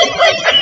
wait, wait, wait.